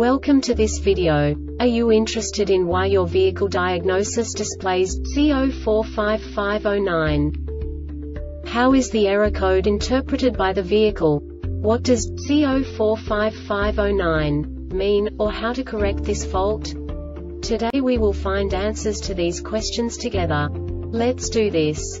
Welcome to this video. Are you interested in why your vehicle diagnosis displays C045509? How is the error code interpreted by the vehicle? What does C045509 mean, or how to correct this fault? Today we will find answers to these questions together. Let's do this.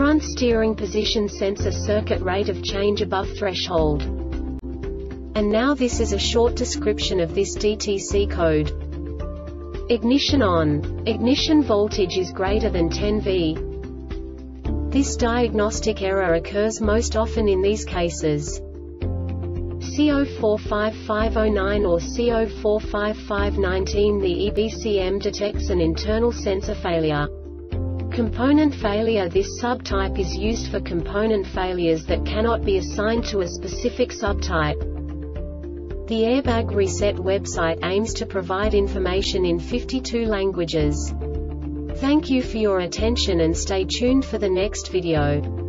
Front steering position sensor circuit rate of change above threshold. And now this is a short description of this DTC code. Ignition on. Ignition voltage is greater than 10 V. This diagnostic error occurs most often in these cases. C045509 or C045519 The EBCM detects an internal sensor failure. Component failure This subtype is used for component failures that cannot be assigned to a specific subtype. The Airbag Reset website aims to provide information in 52 languages. Thank you for your attention and stay tuned for the next video.